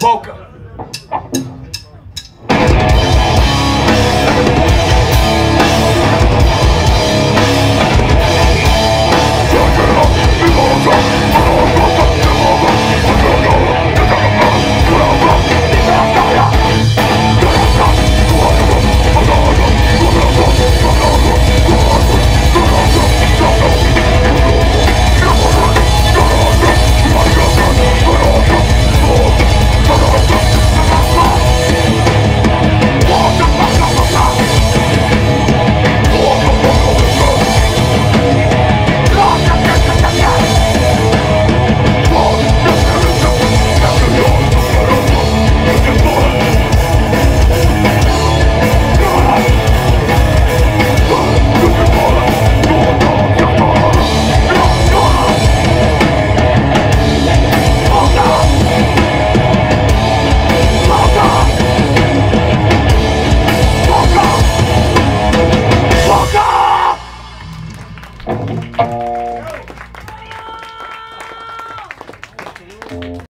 Welcome. cool.